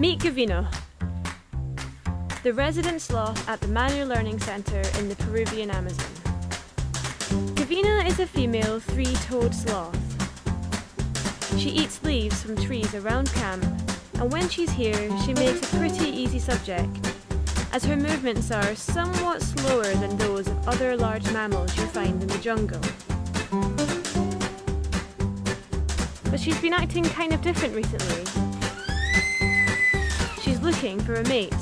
Meet Gavina, the resident sloth at the Manu Learning Centre in the Peruvian Amazon. Gavina is a female three-toed sloth. She eats leaves from trees around camp, and when she's here, she makes a pretty easy subject, as her movements are somewhat slower than those of other large mammals you find in the jungle. But she's been acting kind of different recently. Looking for a mate.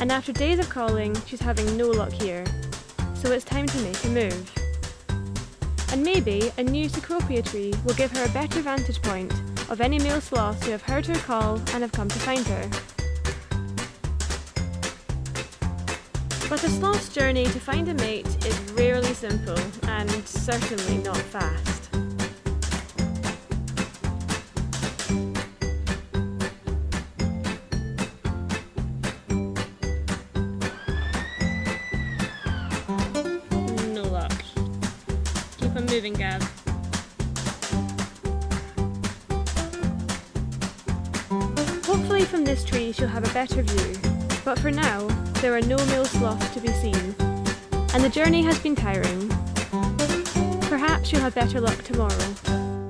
And after days of calling, she's having no luck here. So it's time to make a move. And maybe a new cecropia tree will give her a better vantage point of any male sloths who have heard her call and have come to find her. But a sloth's journey to find a mate is rarely simple and certainly not fast. Moving. Hopefully from this tree she'll have a better view, but for now there are no male sloths to be seen, and the journey has been tiring. Perhaps she'll have better luck tomorrow.